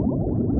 you